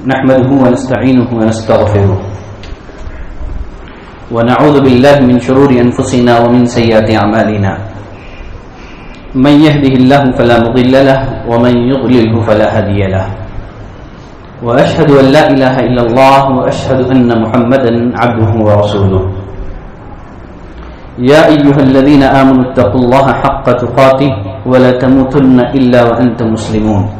نحمده ونستعينه ونستغفره. ونعوذ بالله من شرور أنفسنا ومن سيئات أعمالنا. من يهده الله فلا مضل له ومن يضلله فلا هادي له. وأشهد أن لا إله إلا الله وأشهد أن محمدا عبده ورسوله. يا أيها الذين آمنوا اتقوا الله حق تقاته ولا تموتن إلا وأنتم مسلمون.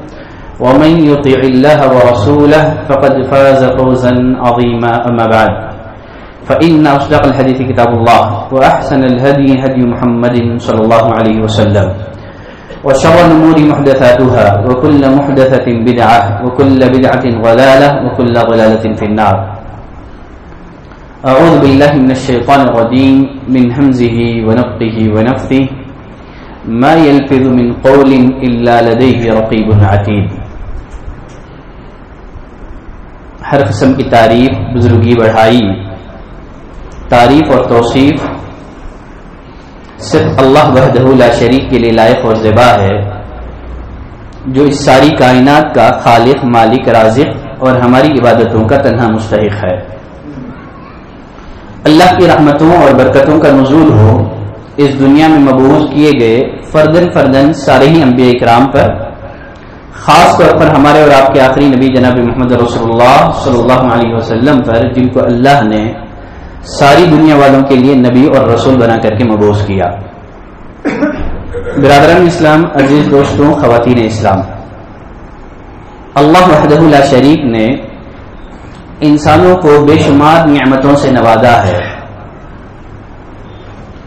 ومن يطيع الله ورسوله فقد فاز فوزا عظيما. أما بعد فإن أصدق الحديث كتاب الله وأحسن الهدي هدي محمد صلى الله عليه وسلم وشر الأمور محدثاتها وكل محدثة بدعة وكل بدعة ضلالة وكل ضلالة في النار. أعوذ بالله من الشيطان الرجيم من همزه ونفقه ونفثه ما يلفظ من قول إلا لديه رقيب عتيد. ہر قسم کی تعریف بزرگی بڑھائی، تعریف اور توصیف صرف اللہ وحدہ لا شریک کے لیے لائق اور زبا ہے، جو اس ساری کائنات کا خالق، مالک، رازق اور ہماری عبادتوں کا تنہا مستحق ہے۔ اللہ کی رحمتوں اور برکتوں کا نزول ہو، اس دنیا میں مبوض کیے گئے فردن فردن سارے ہی انبیاء اکرام پر خاص طور پر ہمارے اور آپ کے آخری نبی جناب محمد رسول اللہ صلی اللہ علیہ وسلم پر جن کو اللہ نے ساری دنیا والوں کے لیے نبی اور رسول بنا کر کے مبوض کیا۔ برادران اسلام، عزیز دوستوں، خواتین اسلام، اللہ وحدہ لا شریک نے انسانوں کو بے شمار نعمتوں سے نوازا ہے۔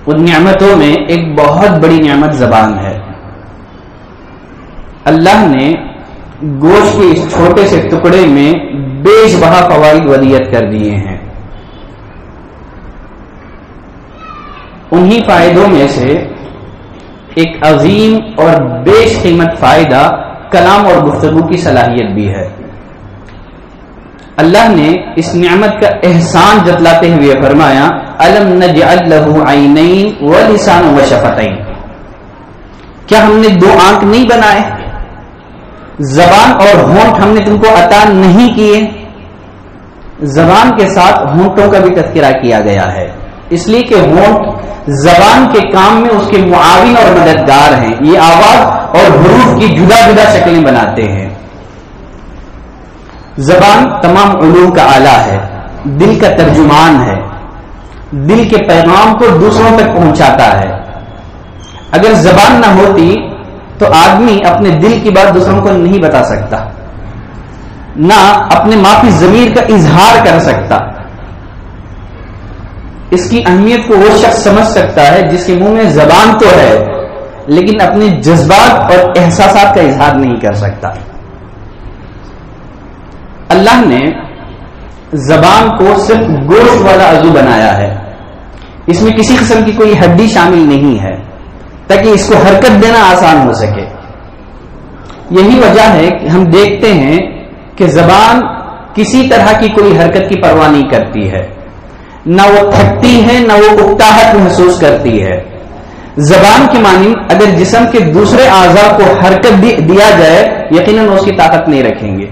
ان نعمتوں میں ایک بہت بڑی نعمت زبان ہے۔ اللہ نے گوشت کے اس چھوٹے سے ٹکڑے میں بیش بہا فوائد ودیت کر دیے ہیں۔ انہی فائدوں میں سے ایک عظیم اور بیش قیمت فائدہ کلام اور گفتگو کی صلاحیت بھی ہے۔ اللہ نے اس نعمت کا احسان جتلاتے ہوئے فرمایا، الم نجعل له عینین ولسان وشفتین کیا ہم نے دو آنکھ نہیں بنائے؟ زبان اور ہونٹ ہم نے تم کو عطا نہیں کیے۔ زبان کے ساتھ ہونٹوں کا بھی تذکرہ کیا گیا ہے۔ اس لیے کہ ہونٹ زبان کے کام میں اس کے معاون اور مددگار ہیں۔ یہ آواز اور حروف کی جدا جدا شکلیں بناتے ہیں۔ زبان تمام علوم کا آلہ ہے۔ دل کا ترجمان ہے۔ دل کے پیغام کو دوسروں تک پہنچاتا ہے۔ اگر زبان نہ ہوتی تو آدمی اپنے دل کی بات دوسروں کو نہیں بتا سکتا، نہ اپنے معافی ضمیر کا اظہار کر سکتا۔ اس کی اہمیت کو وہ شخص سمجھ سکتا ہے جس کے منہ میں زبان تو ہے، لیکن اپنے جذبات اور احساسات کا اظہار نہیں کر سکتا۔ اللہ نے زبان کو صرف گوشت والا عزو بنایا ہے۔ اس میں کسی قسم کی کوئی ہڈی شامل نہیں ہے۔ تاکہ اس کو حرکت دینا آسان ہو سکے۔ یہی وجہ ہے کہ ہم دیکھتے ہیں کہ زبان کسی طرح کی کوئی حرکت کی پرواہ نہیں کرتی ہے۔ نہ وہ تھکتی ہے، نہ وہ اکتاہٹ محسوس کرتی ہے۔ زبان کی مانند اگر جسم کے دوسرے اعضاء کو حرکت دیا جائے، یقیناً اس کی طاقت نہیں رکھیں گے۔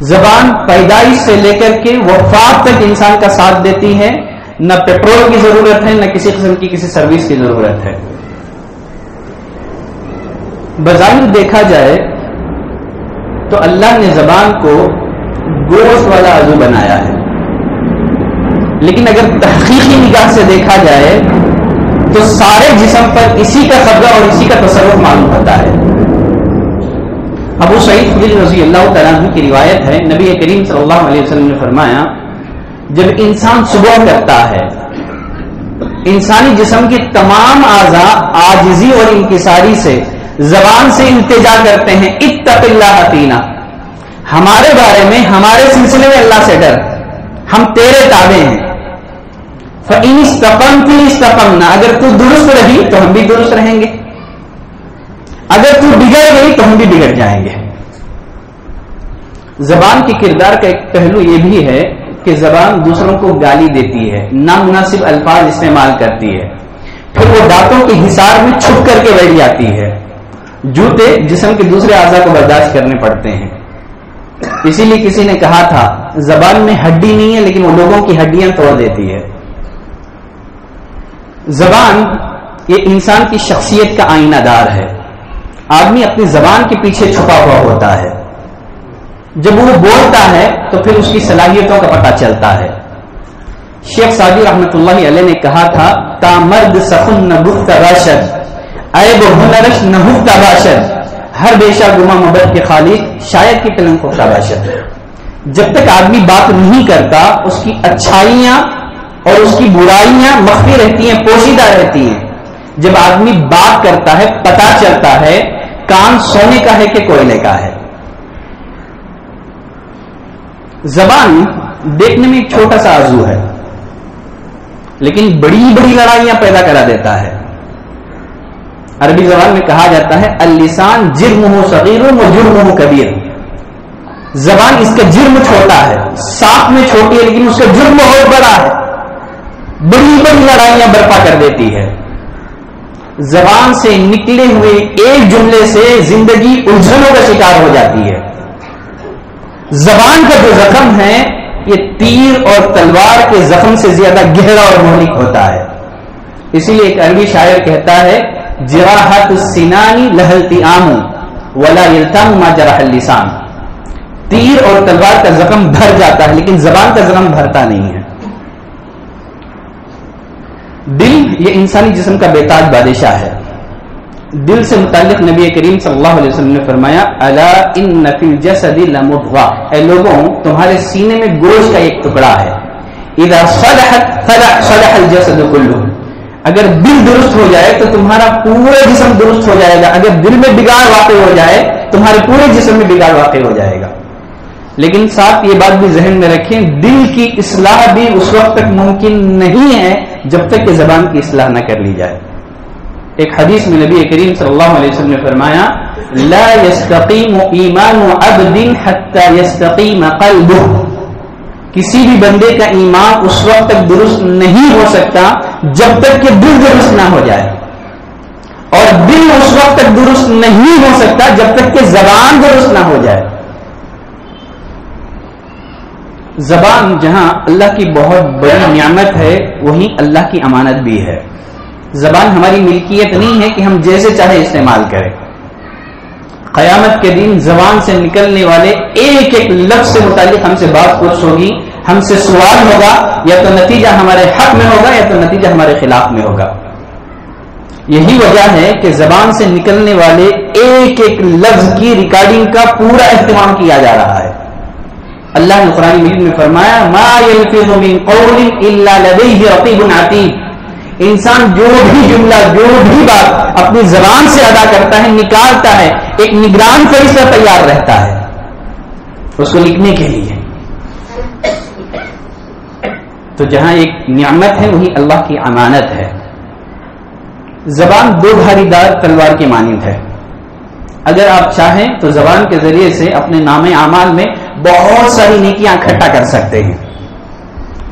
زبان پیدائش سے لے کر کے وفات تک انسان کا ساتھ دیتی ہے۔ نہ پیٹرول کی ضرورت ہے، نہ کسی قسم کی کسی سروس کی ضرورت ہے۔ بظاہر دیکھا جائے تو اللہ نے زبان کو گوشت والا عزو بنایا ہے۔ لیکن اگر تحقیقی نگاہ سے دیکھا جائے تو سارے جسم پر اسی کا قبضہ اور اسی کا تصرف معلوم ہوتا ہے۔ ابو سعید خدی رضی اللہ تعالیٰ کی روایت ہے، نبی کریم صلی اللہ علیہ وسلم نے فرمایا جب انسان صبح کرتا ہے، انسانی جسم کے تمام اعضاء آجزی اور انکساری سے زبان سے التجا کرتے ہیں، اتق اللہ تینا ہمارے بارے میں، ہمارے سلسلے میں اللہ سے ڈر۔ ہم تیرے تابع ہیں۔ فَإِنِ اسْتَقَمْتِ اسْتَقَمْنَا اگر تو درست رہی تو ہم بھی درست رہیں گے۔ اگر تو بگڑ گئی تو ہم بھی بگڑ جائیں گے۔ زبان کے کردار کا ایک پہلو یہ بھی ہے کہ زبان دوسروں کو گالی دیتی ہے، نامناسب الفاظ استعمال کرتی ہے۔ پھر وہ دانتوں کے حصار میں چھپ کر کے بیٹھ جاتی ہے۔ جوتے جسم کے دوسرے اعضاء کو برداشت کرنے پڑتے ہیں۔ اسی لیے کسی نے کہا تھا، زبان میں ہڈی نہیں ہے، لیکن وہ لوگوں کی ہڈیاں توڑ دیتی ہے۔ زبان یہ انسان کی شخصیت کا آئینہ دار ہے۔ آدمی اپنی زبان کے پیچھے چھپا ہوا ہوتا ہے۔ جب وہ بولتا ہے تو پھر اس کی صلاحیتوں کا پتہ چلتا ہے۔ شیخ سعدی رحمت اللہ علیہ نے کہا تھا، تا مرد سخن نہ راشد اے ہنرش نہ راشد۔ ہر بیشا گما مبت کے خالق شاید کی تلنگ کو باشد جب تک آدمی بات نہیں کرتا، اس کی اچھائیاں اور اس کی برائیاں مخفی رہتی ہیں، پوشیدہ رہتی ہیں۔ جب آدمی بات کرتا ہے پتا چلتا ہے، کان سونے کا ہے کہ کوئلے کا ہے۔ زبان دیکھنے میں ایک چھوٹا سا آزو ہے، لیکن بڑی بڑی لڑائیاں پیدا کرا دیتا ہے۔ عربی زبان میں کہا جاتا ہے السان جرم ہو صغیر و جرم ہو کبیر زبان اس کا جرم چھوٹا ہے ساتھ میں چھوٹی ہے، لیکن اس کا جرم بہت بڑا ہے۔ بڑی بڑی لڑائیاں برپا کر دیتی ہے۔ زبان سے نکلے ہوئے ایک جملے سے زندگی الجھنوں کا شکار ہو جاتی ہے۔ زبان کا جو زخم ہے، یہ تیر اور تلوار کے زخم سے زیادہ گہرا اور مہلک ہوتا ہے۔ اسی لیے ایک عربی شاعر کہتا ہے، جراحت سینانی لہلتی آم ولا یلتم ما جراح اللسان. تیر اور تلوار کا زخم بھر جاتا ہے، لیکن زبان کا زخم بھرتا نہیں ہے۔ دل، یہ انسانی جسم کا بیتاج بادشاہ ہے۔ دل سے متعلق نبی کریم صلی اللہ علیہ وسلم نے فرمایا ان جسد اے لوگوں، تمہارے سینے میں گوشت کا ایک ٹکڑا ہے۔ اذا صلحت، صلح الجسد اگر دل درست ہو جائے تو تمہارا پورا جسم درست ہو جائے گا۔ اگر دل میں بگاڑ واقع ہو جائے، تمہارے پورے جسم میں بگاڑ واقع ہو جائے گا۔ لیکن ساتھ یہ بات بھی ذہن میں رکھیں، دل کی اصلاح بھی اس وقت تک ممکن نہیں ہے جب تک کہ زبان کی اصلاح نہ کر لی جائے۔ ایک حدیث میں نبی کریم صلی اللہ علیہ وسلم نے فرمایا، لا يستقیم ایمان عبد حتى يستقیم قلبه. کسی بھی بندے کا ایمان اس وقت تک درست نہیں ہو سکتا جب تک کہ دل درست نہ ہو جائے۔ اور دل اس وقت تک درست نہیں ہو سکتا جب تک کہ زبان درست نہ ہو جائے۔ زبان جہاں اللہ کی بہت بڑی نعمت ہے، وہیں اللہ کی امانت بھی ہے۔ زبان ہماری ملکیت نہیں ہے کہ ہم جیسے چاہے استعمال کریں۔ قیامت کے دن زبان سے نکلنے والے ایک ایک لفظ سے متعلق ہم سے بات پوچھ ہوگی۔ ہم سے سوال ہوگا، یا تو نتیجہ ہمارے حق میں ہوگا، یا تو نتیجہ ہمارے خلاف میں ہوگا۔ یہی وجہ ہے کہ زبان سے نکلنے والے ایک ایک لفظ کی ریکارڈنگ کا پورا اہتمام کیا جا رہا ہے۔ اللہ نے قرآن مجید میں فرمایا، ما من قول الا لديه رقیب عتیب انسان جو بھی جملہ، جو بھی بات اپنی زبان سے ادا کرتا ہے، نکالتا ہے، ایک نگران فرشتہ تیار رہتا ہے، اس کو لکھنے کے لیے۔ تو جہاں ایک نعمت ہے، وہی اللہ کی امانت ہے۔ زبان دو بھاری دار تلوار کے مانند ہے۔ اگر آپ چاہیں تو زبان کے ذریعے سے اپنے نام اعمال میں بہت ساری نیکیاں اکٹھا کر سکتے ہیں۔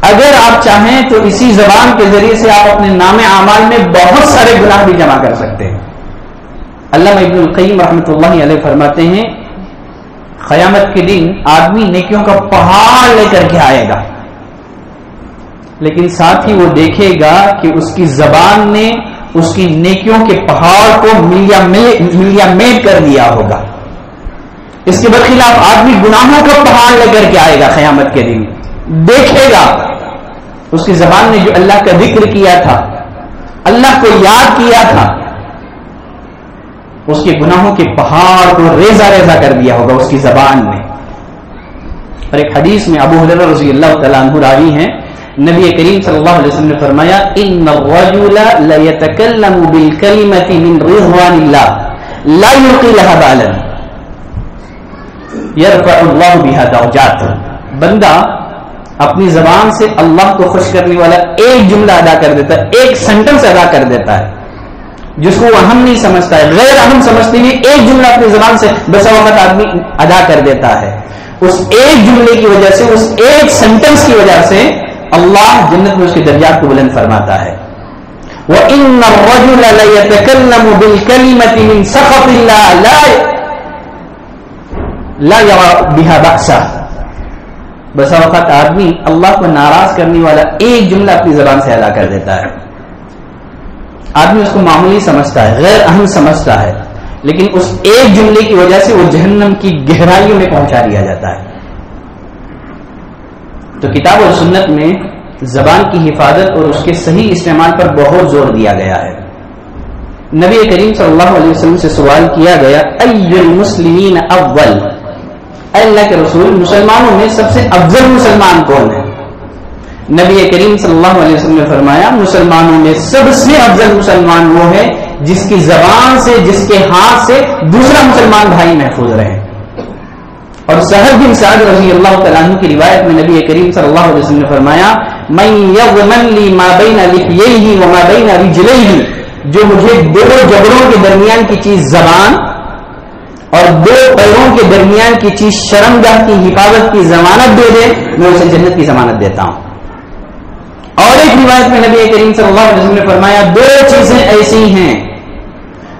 اگر آپ چاہیں تو اسی زبان کے ذریعے سے آپ اپنے نام اعمال میں بہت سارے گناہ بھی جمع کر سکتے ہیں۔ اللہ ابن القیم رحمۃ اللہ علیہ فرماتے ہیں، قیامت کے دن آدمی نیکیوں کا پہاڑ لے کر کے آئے گا۔ لیکن ساتھ ہی وہ دیکھے گا کہ اس کی زبان نے اس کی نیکیوں کے پہاڑ کو ملیا ملیا میٹ کر دیا ہوگا۔ اس کے برخلاف آدمی گناہوں کا پہاڑ لے کر کے آئے گا قیامت کے دن۔ دیکھے گا۔ اس کی زبان نے جو اللہ کا ذکر کیا تھا، اللہ کو یاد کیا تھا، اس کے گناہوں کے پہاڑ کو ریزا ریزا کر دیا ہوگا اس کی زبان میں اور ایک حدیث میں ابو حضر رضی اللہ تعالیٰ عنہ راوی ہیں۔ نبی کریم صلی اللہ علیہ وسلم نے فرمایا، ان الرجل ليتكلم بالكلمه من رضوان الله لا يلقي لها بالا يرفع الله بها درجات۔ بندہ اپنی زبان سے اللہ کو خوش کرنے والا ایک جملہ ادا کر دیتا ہے، ایک سینٹنس ادا کر دیتا ہے۔ جس کو وہ اہم نہیں سمجھتا ہے، غیر اہم سمجھتے ہوئے ایک جملہ اپنی زبان سے بس وقت آدمی ادا کر دیتا ہے۔ اس ایک جملے کی وجہ سے، اس ایک سینٹنس کی وجہ سے اللہ جنت میں اس کے درجات کو بلند فرماتا ہے۔ وَإِنَّ الرَّجُلَ لَيَتَكَلَّمُ بِالْكَلِمَةِ مِنْ سَخَطِ اللَّهِ لَا لا يرى بها بأسا۔ بسا وقت آدمی اللہ کو ناراض کرنے والا ایک جملہ اپنی زبان سے ادا کر دیتا ہے۔ آدمی اس کو معمولی سمجھتا ہے، غیر اہم سمجھتا ہے، لیکن اس ایک جملے کی وجہ سے وہ جہنم کی گہرائیوں میں پہنچا دیا جاتا ہے۔ تو کتاب اور سنت میں زبان کی حفاظت اور اس کے صحیح استعمال پر بہت زور دیا گیا ہے۔ نبی کریم صلی اللہ علیہ وسلم سے سوال کیا گیا اول؟ اے اللہ کے رسول، مسلمانوں میں سب سے افضل مسلمان کون ہے؟ نبی کریم صلی اللہ علیہ وسلم نے فرمایا، مسلمانوں میں سب سے افضل مسلمان وہ ہے جس کی زبان سے، جس کے ہاتھ سے دوسرا مسلمان بھائی محفوظ رہے۔ اور صحب بن سعد رضی اللہ تعالیٰ کی روایت میں نبی کریم صلی اللہ علیہ وسلم نے فرمایا، من یغمن لی ما بین لحییہ و ما بین رجلیہ جو مجھے دو جبڑوں کے درمیان کی چیز زبان اور دو پیروں کے درمیان کی چیز شرمگاہ کی حفاظت کی ضمانت دے دے میں اسے جنت کی ضمانت دیتا ہوں۔ اور ایک روایت میں نبی کریم صلی اللہ علیہ وسلم نے فرمایا دو چیزیں ایسی ہیں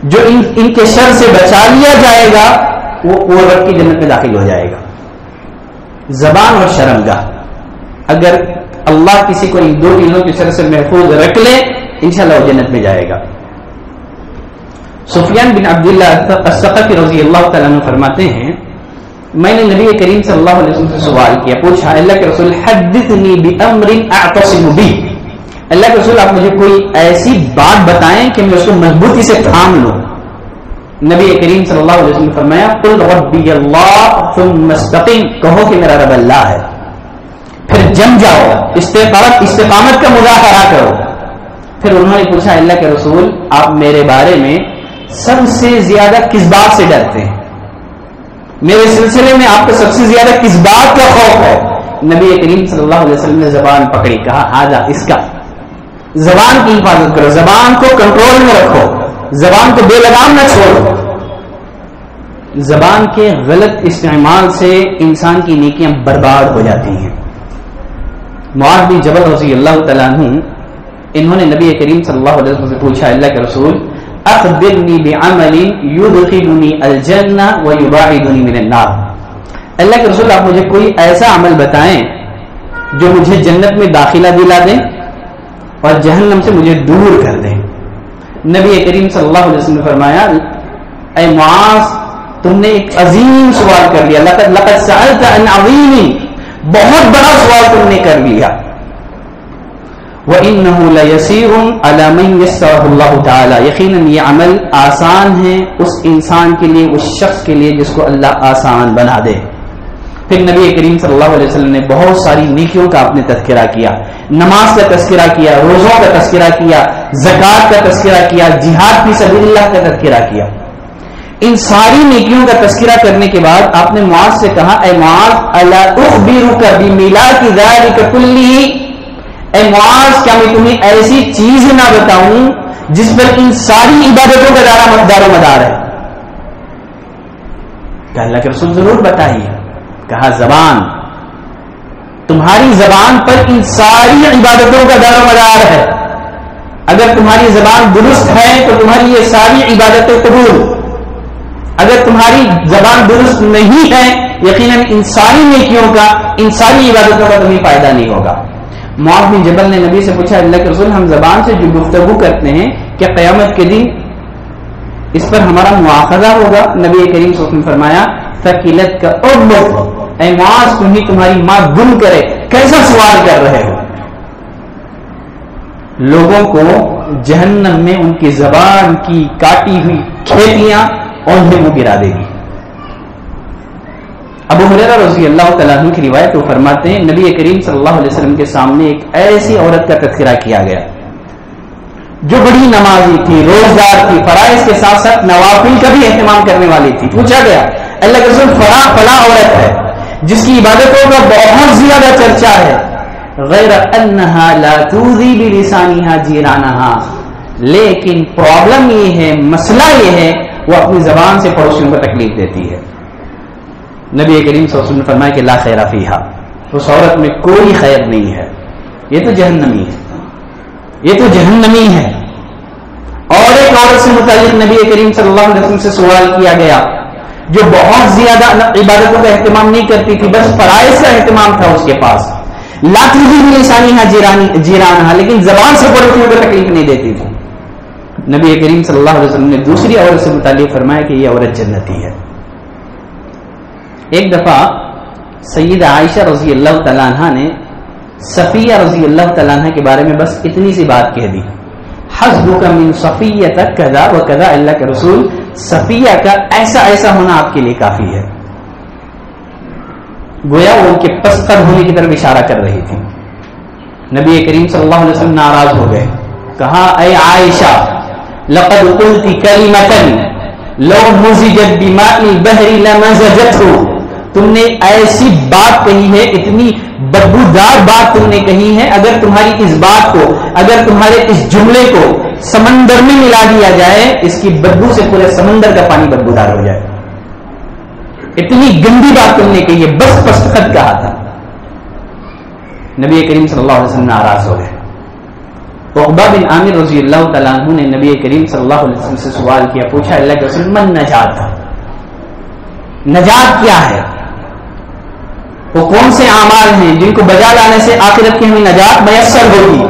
جو ان, ان کے شر سے بچا لیا جائے گا وہ وہ رب کی جنت میں داخل ہو جائے گا۔ زبان اور شرم گاہ اگر اللہ کسی کو ان دو چیزوں کی شر سے محفوظ رکھ لے انشاءاللہ وہ جنت میں جائے گا۔ سفیان بن عبداللہ السقفی رضی اللہ تعالیٰ عنہ فرماتے ہیں، میں نے نبی کریم صلی اللہ علیہ وسلم سے سوال کیا، پوچھا، اللہ کے رسول، حدثنی بامر اعتصم بی۔ اللہ کے رسول، آپ مجھے کوئی ایسی بات بتائیں کہ میں اس کو مضبوطی سے تھام لوں؟ نبی کریم صلی اللہ علیہ وسلم نے فرمایا، قل ربی اللہ ثم استقم، کہو کہ میرا رب اللہ ہے۔ پھر جم جاؤ، استقامت استقامت کا مظاہرہ کرو۔ پھر انہوں نے پوچھا، اللہ کے رسول، آپ میرے بارے میں سب سے زیادہ کس بات سے ڈرتے ہیں؟ میرے سلسلے میں آپ کو سب سے زیادہ کس بات کا خوف ہے؟ نبی کریم صلی اللہ علیہ وسلم نے زبان پکڑی، کہا، آجا، اس کا۔ زبان کی حفاظت کرو، زبان کو کنٹرول میں رکھو۔ زبان کو بے لگام نہ چھوڑو۔ زبان کے غلط استعمال سے انسان کی نیکیاں برباد ہو جاتی ہیں۔ معاذ بن جبل رضی اللہ تعالیٰ عنہ، انہوں نے نبی کریم صلی اللہ علیہ وسلم سے پوچھا، اللہ کے رسول اخبرنی بعمل یدخلنی الجنہ ویباعدنی من النار. اللہ کے رسول آپ مجھے کوئی ایسا عمل بتائیں جو مجھے جنت میں داخلہ دلا دیں اور جہنم سے مجھے دور کر دیں. نبی کریم صلی اللہ علیہ وسلم نے فرمایا، اے معاذ، تم نے ایک عظیم سوال کر لیا، لقد لقد سألت عن عظیم بہت بڑا سوال تم نے کر لیا۔ وَإِنَّهُ لَيَسِيرٌ عَلَى مَنْ يَسَّرَهُ اللَّهُ تَعَالَى. یقیناً یہ عمل آسان ہے اس انسان کے لیے، اس شخص کے لیے جس کو اللہ آسان بنا دے. پھر نبی کریم صلی اللہ علیہ وسلم نے بہت ساری نیکیوں کا اپنے تذکرہ کیا، نماز کا تذکرہ کیا، روزوں کا تذکرہ کیا، زکوٰۃ کا تذکرہ کیا، جہاد کی سبیل اللہ کا تذکرہ کیا. ان ساری نیکیوں کا تذکرہ کرنے کے بعد آپ نے معاذ سے کہا، اے معاذ اللہ اخبرک بمیلاک ذالک کلی اے معاذ، کیا میں تمہیں ایسی چیز نہ بتاؤں جس پر ان ساری عبادتوں کا دارا دار و مدار ہے؟ کہ اللہ کے رسول ضرور بتائیے۔ کہا، زبان۔ تمہاری زبان پر ان ساری عبادتوں کا دار و مدار ہے۔ اگر تمہاری زبان درست ہے تو تمہاری یہ ساری عبادتیں قبول۔ اگر تمہاری زبان درست نہیں ہے، یقیناً ان ساری نیکیوں کا، ان ساری عبادتوں کا تمہیں فائدہ نہیں ہوگا۔ معاذ بن جبل نے نبی سے پوچھا، اللہ کے رسول ہم زبان سے جو گفتگو کرتے ہیں، کیا قیامت کے دن اس پر ہمارا مواخذہ ہوگا؟ نبی کریم صلی اللہ علیہ وسلم فرمایا، فقیلت کا اربت اے معاذ تمہیں تمہاری ماں گم کرے۔ کیسا سوال کر رہے ہو؟ لوگوں کو جہنم میں ان کی زبان کی کاٹی ہوئی کھیتیاں اور منہ گرا دے گی۔ ابو حریرہ رضی اللہ تعالیٰ عنہ کی روایت وہ فرماتے ہیں، نبی کریم صلی اللہ علیہ وسلم کے سامنے ایک ایسی عورت کا تذکرہ کیا گیا۔ جو بڑی نمازی تھی، روزگار تھی، فرائض کے ساتھ ساتھ نوافل کا بھی اہتمام کرنے والی تھی۔ پوچھا گیا، اللہ کے رسول فلاں فلاں عورت ہے، جس کی عبادتوں کا بہت زیادہ چرچا ہے۔ غیر انہا لا توذی بلسانہا جیرانہا۔ لیکن پرابلم یہ ہے، مسئلہ یہ ہے، وہ اپنی زبان سے پڑوسیوں کو تکلیف دیتی ہے۔ نبی کریم صلی اللہ علیہ وسلم نے فرمایا کہ لا خیر فیہا، اس عورت میں کوئی خیر نہیں ہے۔ یہ تو جہنمی ہے۔ یہ تو جہنمی ہے۔ اور ایک عورت سے متعلق نبی کریم صلی اللہ علیہ وسلم سے سوال کیا گیا، جو بہت زیادہ عبادتوں کا اہتمام نہیں کرتی تھی، بس فرائض کا اہتمام تھا اس کے پاس۔ لاکھ بھی نشانی ہے جیران لیکن زبان سے پڑوسیوں کو تکلیف نہیں دیتی تھی۔ نبی کریم صلی اللہ علیہ وسلم نے دوسری عورت سے متعلق فرمایا کہ یہ عورت جنتی ہے۔ ایک دفعہ سید عائشہ رضی اللہ تعالیٰ عنہ نے صفیہ رضی اللہ تعالیٰ عنہ کے بارے میں بس اتنی سی بات کہہ دی۔ حسب من صفیہ تک کدا و کدا اللہ کے رسول، صفیہ کا ایسا ایسا ہونا آپ کے لیے کافی ہے۔ گویا وہ ان کے پستر ہونے کی طرف اشارہ کر رہی تھی۔ نبی کریم صلی اللہ علیہ وسلم ناراض ہو گئے۔ کہا، اے عائشہ، لقد قلت كلمه لو مزجت بماء البحر لمزجته۔ تم نے ایسی بات کہی ہے، اتنی بدبودار بات تم نے کہی ہے، اگر تمہاری اس بات کو، اگر تمہارے اس جملے کو سمندر میں ملا دیا جائے، اس کی بدبو سے پورے سمندر کا پانی بدبودار ہو جائے۔ اتنی گندی بات تم نے کہی ہے، بس پستخط کہا تھا۔ نبی کریم صلی اللہ علیہ وسلم ناراض ہو گئے۔ عقبہ بن عامر رضی اللہ تعالیٰ عنہ نے نبی کریم صلی اللہ علیہ وسلم سے سوال کیا، پوچھا، اللہ کے وسلم من نجات تھا؟ نجات کیا ہے؟ وہ کون سے اعمال ہیں جن کو بجا لانے سے آخرت کی ہمیں نجات میسر ہوگی؟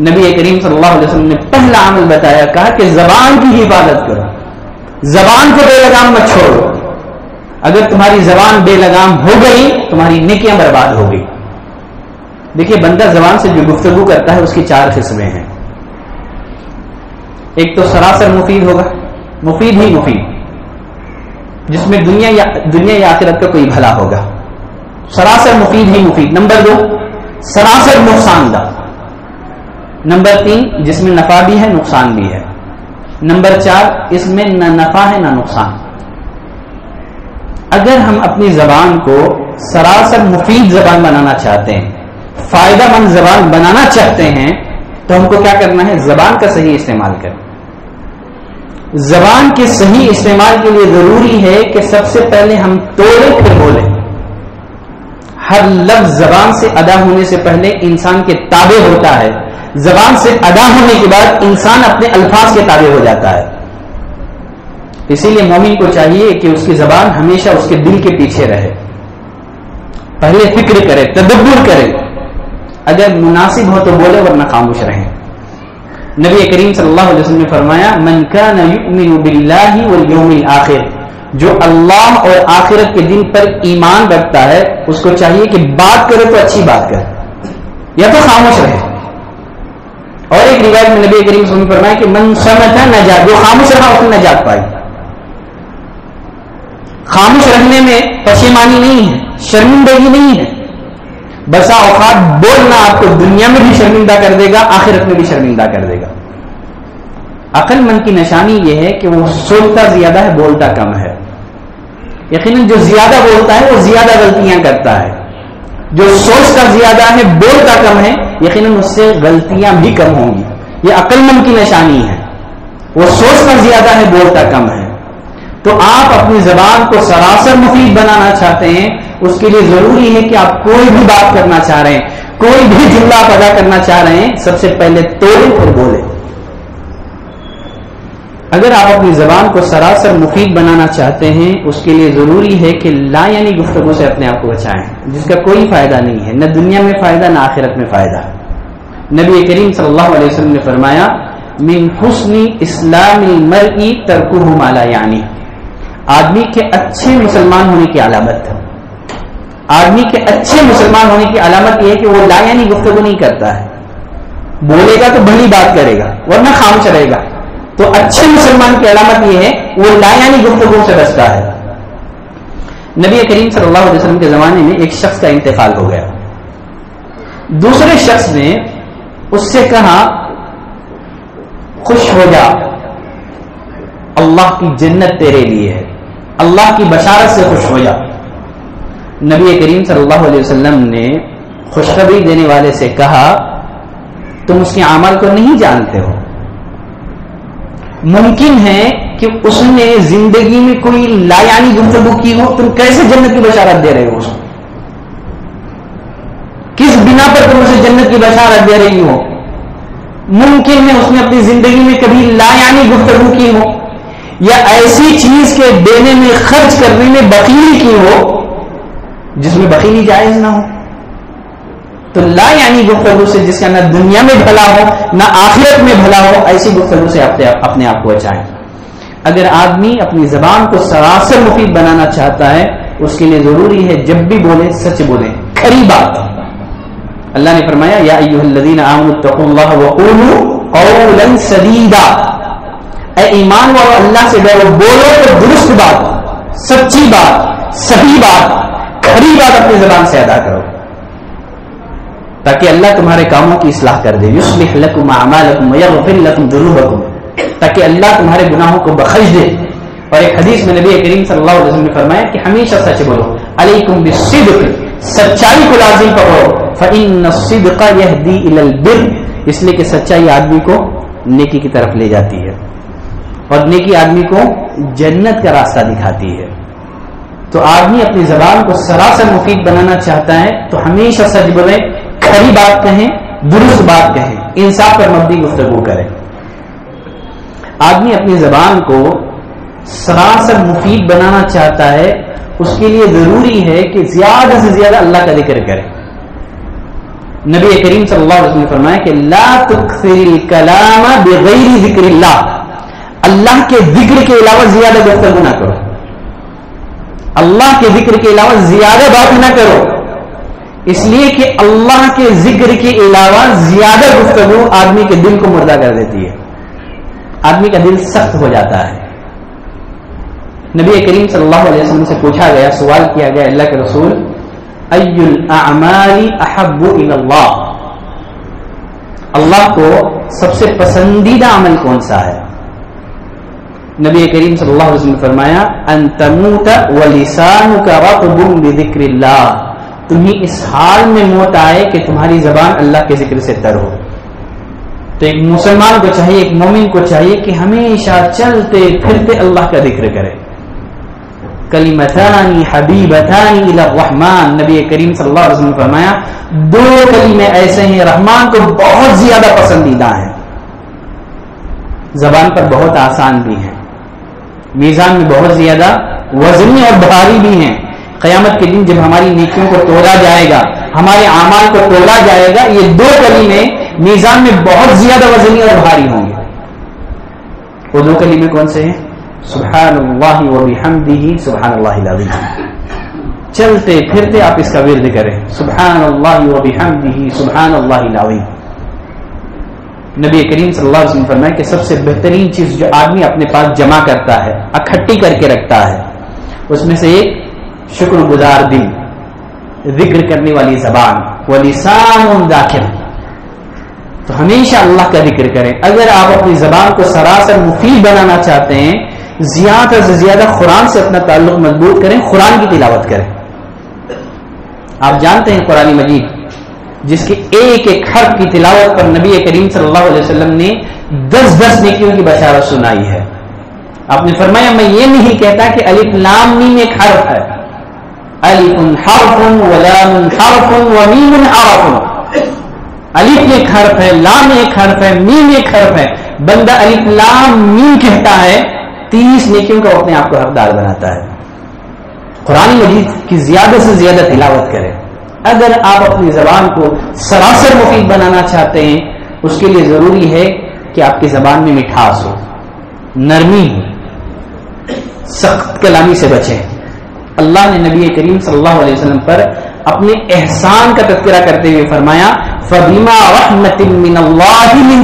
نبی کریم صلی اللہ علیہ وسلم نے پہلا عمل بتایا، کہا کہ زبان کی حفاظت کرو۔ زبان کو بے لگام مت چھوڑو۔ اگر تمہاری زبان بے لگام ہو گئی، تمہاری نیکیاں برباد ہو گئی۔ دیکھیے، بندہ زبان سے جو گفتگو کرتا ہے، اس کی چار قسمیں ہیں۔ ایک تو سراسر مفید ہوگا۔ مفید ہی مفید۔ جس میں دنیا یا دنیا یا آخرت کا کوئی بھلا ہوگا۔ سراسر مفید ہی مفید۔ نمبر دو، سراسر نقصان دہ۔ نمبر تین، جس میں نفع بھی ہے، نقصان بھی ہے۔ نمبر چار، اس میں نہ نفع ہے، نہ نقصان۔ اگر ہم اپنی زبان کو سراسر مفید زبان بنانا چاہتے ہیں، فائدہ مند زبان بنانا چاہتے ہیں، تو ہم کو کیا کرنا ہے؟ زبان کا صحیح استعمال کریں زبان کے صحیح استعمال کے لیے ضروری ہے کہ سب سے پہلے ہم توڑے پھر بولیں۔ ہر لفظ زبان سے ادا ہونے سے پہلے انسان کے تابع ہوتا ہے۔ زبان سے ادا ہونے کے بعد انسان اپنے الفاظ کے تابع ہو جاتا ہے۔ اسی لیے مومن کو چاہیے کہ اس کی زبان ہمیشہ اس کے دل کے پیچھے رہے۔ پہلے فکر کرے، تدبر کرے۔ اگر مناسب ہو تو بولے ورنہ خاموش رہیں۔ نبی کریم صلی اللہ علیہ وسلم نے فرمایا، من كان يؤمن بالله واليوم الاخر جو اللہ اور آخرت کے دن پر ایمان رکھتا ہے، اس کو چاہیے کہ بات کرے تو اچھی بات کرے۔ یا تو خاموش رہے۔ اور ایک روایت میں نبی کریم صلی اللہ فرمایا کہ من سمتا نجات، جو خاموش رہا، اس نے نجات پائی۔ خاموش رہنے میں پشیمانی نہیں ہے، شرمندگی نہیں ہے۔ بسا اوقات بولنا آپ کو دنیا میں بھی شرمندہ کر دے گا، آخرت میں بھی شرمندہ کر دے گا۔ عقل مند کی نشانی یہ ہے کہ وہ سوچتا زیادہ ہے، بولتا کم ہے۔ یقیناً جو زیادہ بولتا ہے وہ زیادہ غلطیاں کرتا ہے۔ جو سوچتا زیادہ ہے بولتا کم ہے، یقیناً اس سے غلطیاں بھی کم ہوں گی۔ یہ عقل مند کی نشانی ہے۔ وہ سوچتا زیادہ ہے بولتا کم ہے۔ تو آپ اپنی زبان کو سراسر مفید بنانا چاہتے ہیں۔ اس کے لیے ضروری ہے کہ آپ کوئی بھی بات کرنا چاہ رہے ہیں، کوئی بھی جملہ آپ ادا کرنا چاہ رہے ہیں۔ سب سے پہلے توڑے پھر بولے اگر آپ اپنی زبان کو سراسر مفید بنانا چاہتے ہیں، اس کے لیے ضروری ہے کہ لا یعنی گفتگو سے اپنے آپ کو بچائیں، جس کا کوئی فائدہ نہیں ہے، نہ دنیا میں فائدہ، نہ آخرت میں فائدہ۔ نبی کریم صلی اللہ علیہ وسلم نے فرمایا، من حسن اسلام المرئی ترکہ مالا یعنی. آدمی کے اچھے مسلمان ہونے کی علامت آدمی کے اچھے مسلمان ہونے کی علامت یہ ہے کہ وہ لا یعنی گفتگو نہیں کرتا ہے۔ بولے گا تو بڑی بات کرے گا، ورنہ خاموش رہے گا۔ تو اچھے مسلمان کی علامت یہ ہے، وہ لا یعنی گفتگو سے بچتا ہے۔ نبی کریم صلی اللہ علیہ وسلم کے زمانے میں ایک شخص کا انتقال ہو گیا۔ دوسرے شخص نے اس سے کہا، خوش ہو جا۔ اللہ کی جنت تیرے لیے ہے۔ اللہ کی بشارت سے خوش ہو جا۔ نبی کریم صلی اللہ علیہ وسلم نے خوشخبری دینے والے سے کہا، تم اس کے عمل کو نہیں جانتے ہو۔ ممکن ہے کہ اس نے زندگی میں کوئی لایانی گفتگو کی ہو؟ تم کیسے جنت کی بشارت دے رہے ہو؟ اس کو کس بنا پر تم اسے جنت کی بشارت دے رہی ہو؟ ممکن ہے اس نے اپنی زندگی میں کبھی لایانی گفتگو کی ہو؟ یا ایسی چیز کے دینے میں خرچ کرنے میں بکیلی کی ہو جس میں بکیلی جائز نہ ہو؟ تو لا یعنی گفتگو سے جس کا نہ دنیا میں بھلا ہو، نہ آخرت میں بھلا ہو، ایسی گفتگو سے اپنے آپ کو بچائیں۔ اگر آدمی اپنی زبان کو سراسر مفید بنانا چاہتا ہے، اس کے لیے ضروری ہے جب بھی بولے سچ بولے کھری بات۔ اللہ نے فرمایا، یا الذین اتقوا اللہ وقولوا قولا سدیدا۔ اے ایمان والو، اللہ سے ڈرو، بولو تو درست بات، سچی بات، صحیح بات، کھری بات اپنی زبان سے ادا کرو۔ تاکہ اللہ تمہارے کاموں کی اصلاح کر دے۔ یصلح لکم اعمالکم ویغفر لکم ذنوبکم۔ تاکہ اللہ تمہارے گناہوں کو بخش دے۔ اور ایک حدیث میں نبی کریم صلی اللہ علیہ وسلم نے فرمایا کہ ہمیشہ سچ بولو۔ علیکم بالصدق۔ سچائی کو لازم پکڑو۔ فان الصدق يهدي الى البر۔ اس لیے کہ سچائی آدمی کو نیکی کی طرف لے جاتی ہے۔ اور نیکی آدمی کو جنت کا راستہ دکھاتی ہے۔ تو آدمی اپنی زبان کو سراسر مفید بنانا چاہتا ہے تو ہمیشہ سچ بولے۔ کھری بات کہیں، درست بات کہیں، انصاف پر مبنی گفتگو کریں۔ آدمی اپنی زبان کو سراسر مفید بنانا چاہتا ہے، اس کے لیے ضروری ہے کہ زیادہ سے زیادہ اللہ کا ذکر کرے۔ نبی کریم صلی اللہ علیہ وسلم نے فرمایا کہ لا تکثر الکلام بغیر ذکر اللہ۔ اللہ کے ذکر کے علاوہ زیادہ گفتگو نہ کرو۔ اللہ کے ذکر کے علاوہ زیادہ بات نہ کرو۔ اس لیے کہ اللہ کے ذکر کے علاوہ زیادہ گفتگو آدمی کے دل کو مردہ کر دیتی ہے۔ آدمی کا دل سخت ہو جاتا ہے۔ نبی کریم صلی اللہ علیہ وسلم سے پوچھا گیا، سوال کیا گیا اللہ کے رسول الاعمال احب اللہ؟ اللہ کو سب سے پسندیدہ عمل کون سا ہے؟ نبی کریم صلی اللہ علیہ وسلم نے فرمایا ان تموت ولسانک رطب بذکر اللہ. تمہیں اس حال میں موت آئے کہ تمہاری زبان اللہ کے ذکر سے تر ہو۔ تو ایک مسلمان کو چاہیے، ایک مومن کو چاہیے کہ ہمیشہ چلتے پھرتے اللہ کا ذکر کرے۔ کلیمتانی حبیبتانی الرحمن، نبی کریم صلی اللہ علیہ وسلم فرمایا، دو کلمے ایسے ہیں رحمان کو بہت زیادہ پسندیدہ ہیں۔ زبان پر بہت آسان بھی ہیں۔ میزان میں بہت زیادہ وزنی اور بھاری بھی ہیں۔ قیامت کے دن جب ہماری نیکیوں کو توڑا جائے گا، ہمارے اعمال کو توڑا جائے گا، یہ دو کلیمے میزان میں بہت زیادہ وزنی اور بھاری ہوں گے۔ وہ دو کلیمے کون سے ہیں؟ سبحان اللہ و بحمدہ سبحان اللہ العظیم۔ چلتے پھرتے آپ اس کا ورد کریں۔ سبحان اللہ و بحمدہ سبحان اللہ العظیم۔ نبی کریم صلی اللہ علیہ وسلم فرمایا کہ سب سے بہترین چیز جو آدمی اپنے پاس جمع کرتا ہے، اکٹھی کر کے رکھتا ہے، اس میں سے ایک شکر گزار دل، ذکر کرنے والی زبان وہ لسان داخل۔ تو ہمیشہ اللہ کا ذکر کریں۔ اگر آپ اپنی زبان کو سراسر مفید بنانا چاہتے ہیں، زیادہ سے زیادہ قرآن سے اپنا تعلق مضبوط کریں، قرآن کی تلاوت کریں۔ آپ جانتے ہیں قرآن مجید، جس کے ایک ایک حرف کی تلاوت پر نبی کریم صلی اللہ علیہ وسلم نے دس دس نیکیوں کی بشارت سنائی ہے۔ آپ نے فرمایا، میں یہ نہیں کہتا کہ علی لام میم ایک حرف ہے۔ حرف ولام حرف ومیم حرف علیف ایک حرف ہے، لام ایک حرف ہے، میم ایک حرف ہے۔ بندہ علیف لام میم کہتا ہے، تیس نیکیوں کا اپنے آپ کو حقدار بناتا ہے۔ قرآن مجید کی زیادہ سے زیادہ تلاوت کرے۔ اگر آپ اپنی زبان کو سراسر مفید بنانا چاہتے ہیں، اس کے لیے ضروری ہے کہ آپ کی زبان میں مٹھاس ہو۔ نرمی ہو۔ سخت کلامی سے بچیں۔ اللہ نے نبی کریم صلی اللہ علیہ وسلم پر اپنے احسان کا تذکرہ کرتے ہوئے فرمایا فبیما رحمت من اللہ من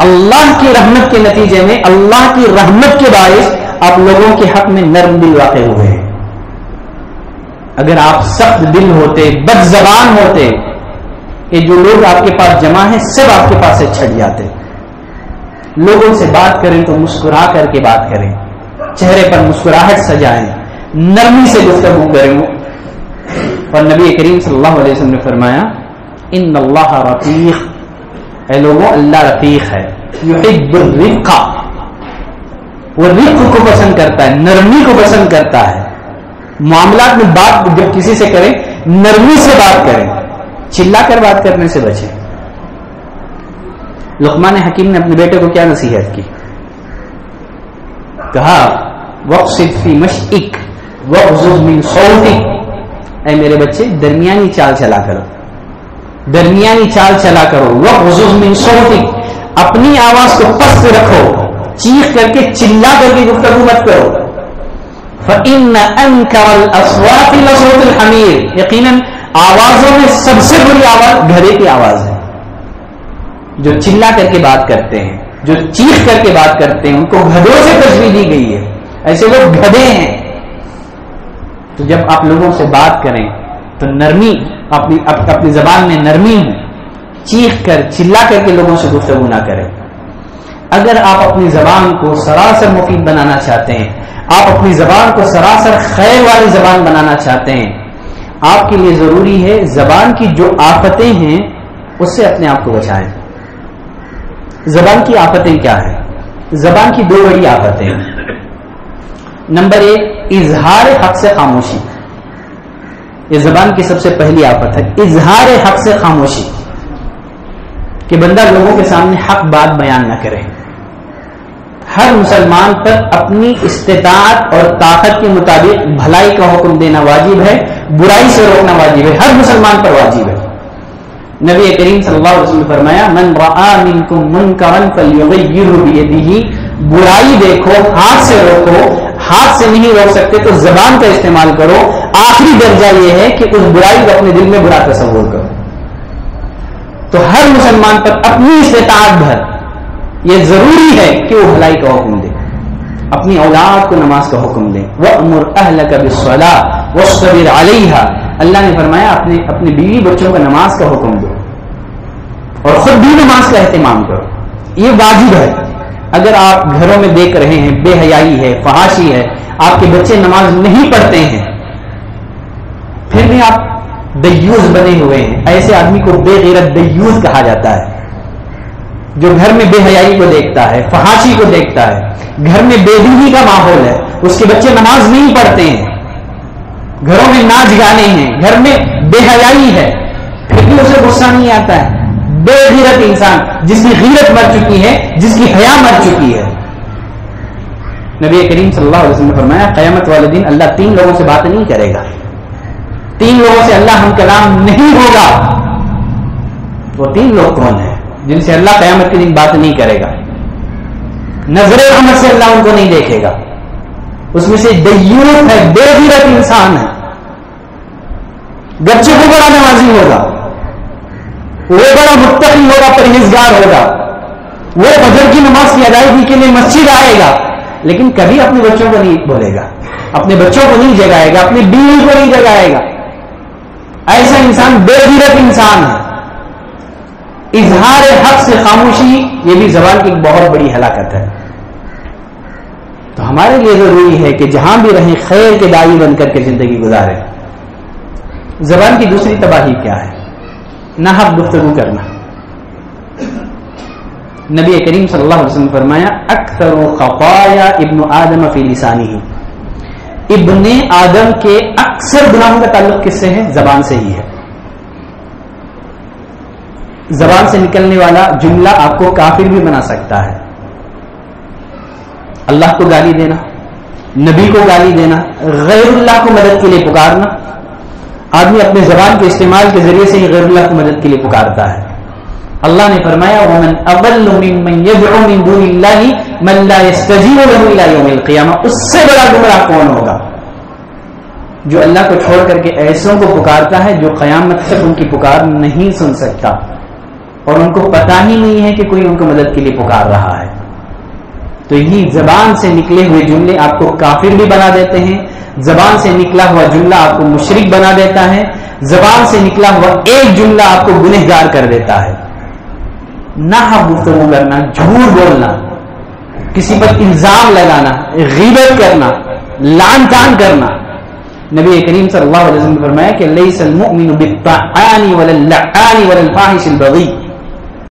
اللہ کی رحمت کے نتیجے میں، اللہ کی رحمت کے باعث آپ لوگوں کے حق میں نرم دل واقع ہوئے ہیں۔ اگر آپ سخت دل ہوتے، بد زبان ہوتے کہ جو لوگ آپ کے پاس جمع ہیں، سب آپ کے پاس سے چھٹ جاتے۔ لوگوں سے بات کریں تو مسکرا کر کے بات کریں۔ چہرے پر مسکراہٹ سجائیں، نرمی سے گفتگو کروں اور نبی کریم صلی اللہ علیہ وسلم نے فرمایا، ان اللہ رفیق. اے لوگوں، اللہ رفیق ہے۔ یحب الرفقہ وہ رفق کو پسند کرتا ہے، نرمی کو پسند کرتا ہے۔ معاملات میں بات جب کسی سے کریں، نرمی سے بات کریں۔ چلا کر بات کرنے سے بچیں۔ لقمان حکیم نے اپنے بیٹے کو کیا نصیحت کی؟ کہا وقت مشق من صوتک اے میرے بچے، درمیانی چال چلا کرو۔ درمیانی چال چلا کرو۔ وقت من صوتک اپنی آواز کو پست رکھو۔ چیخ کر کے چلا کر کے گفتگو مت کرو۔ فَإِنَّ أَنْكَرَ الْأَصْوَاتِ لَصَوْتِ الْحَمِيرِ۔ یقیناً آوازوں میں سب سے بڑی آواز گھڑے کی آواز ہے۔ جو چلا کر کے بات کرتے ہیں، جو چیخ کر کے بات کرتے ہیں، ان کو گھڑوں سے تجویز دی گئی ہے۔ ایسے لوگ گھڑے ہیں۔ تو جب آپ لوگوں سے بات کریں، تو نرمی، اپنی اپنی زبان میں نرمی ہو چیخ کر، چلا کر کے لوگوں سے گفتگو نہ کریں۔ اگر آپ اپنی زبان کو سراسر مفید بنانا چاہتے ہیں، آپ اپنی زبان کو سراسر خیر والی زبان بنانا چاہتے ہیں، آپ کے لیے ضروری ہے زبان کی جو آفتیں ہیں، اس سے اپنے آپ کو بچائیں۔ زبان کی آفتیں کیا ہے زبان کی دو بڑی آفتیں۔ نمبر ایک، اظہار حق سے خاموشی۔ یہ زبان کی سب سے پہلی آفت ہے، اظہار حق سے خاموشی۔ کہ بندہ لوگوں کے سامنے حق بات بیان نہ کرے۔ ہر مسلمان پر اپنی استطاعت اور طاقت کے مطابق بھلائی کا حکم دینا واجب ہے، برائی سے روکنا واجب ہے۔ ہر مسلمان پر واجب ہے۔ نبی کریم صلی اللہ علیہ وسلم نے فرمایا، من رآ منکم منکرا فلیغیرہ بیدہ۔ برائی دیکھو، ہاتھ سے روکو ہاتھ سے نہیں روک سکتے تو زبان کا استعمال کرو۔ آخری درجہ یہ ہے کہ اس برائی کو اپنے دل میں برا تصور کرو۔ تو ہر مسلمان پر اپنی استطاعت بھر۔ یہ ضروری ہے کہ وہ بھلائی کا حکم دے۔ اپنی اولاد کو نماز کا حکم دے۔ وہ امر اہل کا بسلا وہ صبر علیہ اللہ نے فرمایا، اپنے اپنے بیوی بچوں کو نماز کا حکم دو۔ اور خود بھی نماز کا اہتمام کرو۔ یہ واجب ہے۔ اگر آپ گھروں میں دیکھ رہے ہیں، بے حیائی ہے، فحاشی ہے، آپ کے بچے نماز نہیں پڑھتے ہیں، پھر بھی آپ دیوز بنے ہوئے ہیں۔ ایسے آدمی کو بے غیرت دیوز کہا جاتا ہے۔ جو گھر میں بے حیائی کو دیکھتا ہے، فحاشی کو دیکھتا ہے، گھر میں بے دینی کا ماحول ہے، اس کے بچے نماز نہیں پڑھتے ہیں۔ گھروں میں ناچ گانے ہیں، گھر میں بے حیائی ہے، پھر بھی اسے غصہ نہیں آتا ہے۔ بے غیرت انسان، جس کی غیرت مر چکی ہے، جس کی حیا مر چکی ہے۔ نبی کریم صلی اللہ علیہ وسلم نے فرمایا، قیامت والے دن اللہ تین لوگوں سے بات نہیں کرے گا۔ تین لوگوں سے اللہ ہم کلام نہیں ہوگا۔ وہ تین لوگ کون ہیں؟ جن سے اللہ قیامت کے دن بات نہیں کرے گا۔ نظر رحمت سے اللہ ان کو نہیں دیکھے گا۔ اس میں سے دیوت ہے، بے غیرت انسان ہے۔ بچے کو بڑا نمازی ہوگا۔ وہ بڑا متقی ہوگا پرہیزگار ہوگا۔ وہ فجر کی نماز کی ادائیگی کے لیے مسجد آئے گا، لیکن کبھی اپنے بچوں کو نہیں بولے گا۔ اپنے بچوں کو نہیں جگائے گا اپنی بیوی کو نہیں جگائے گا۔ ایسا انسان بے غیرت انسان ہے۔ اظہار حق سے خاموشی، یہ بھی زبان کی ایک بہت بڑی ہلاکت ہے۔ تو ہمارے لیے ضروری ہے کہ جہاں بھی رہیں، خیر کے دائی بن کر کے زندگی گزارے زبان کی دوسری تباہی کیا ہے؟ نہ حق گفتگو کرنا نبی کریم صلی اللہ علیہ وسلم فرمایا اکثر خفایا ابن آدم فی لسانی ابن آدم کے اکثر گناہوں کا تعلق کس سے ہے زبان سے ہی ہے زبان سے نکلنے والا جملہ آپ کو کافر بھی بنا سکتا ہے اللہ کو گالی دینا نبی کو گالی دینا غیر اللہ کو مدد کے لیے پکارنا آدمی اپنے زبان کے استعمال کے ذریعے سے ہی غیر اللہ کو مدد کے لیے پکارتا ہے۔ اللہ نے فرمایا اس سے بڑا گمراہ کون ہوگا؟ جو اللہ کو چھوڑ کر کے ایسوں کو پکارتا ہے جو قیامت تک ان کی پکار نہیں سن سکتا۔ اور ان کو پتا ہی نہیں ہے کہ کوئی ان کو مدد کے لیے پکار رہا ہے۔ تو یہی زبان سے نکلے ہوئے جملے آپ کو کافر بھی بنا دیتے ہیں، زبان سے نکلا ہوا جملہ آپ کو مشرق بنا دیتا ہے، زبان سے نکلا ہوا ایک جملہ آپ کو گنہگار کر دیتا ہے۔ نہ گفتگو کرنا، جھوٹ بولنا، کسی پر الزام لگانا، غیبت کرنا لان تان کرنا۔ نبی کریم صلی اللہ علیہ وسلم نے فرمایا کہ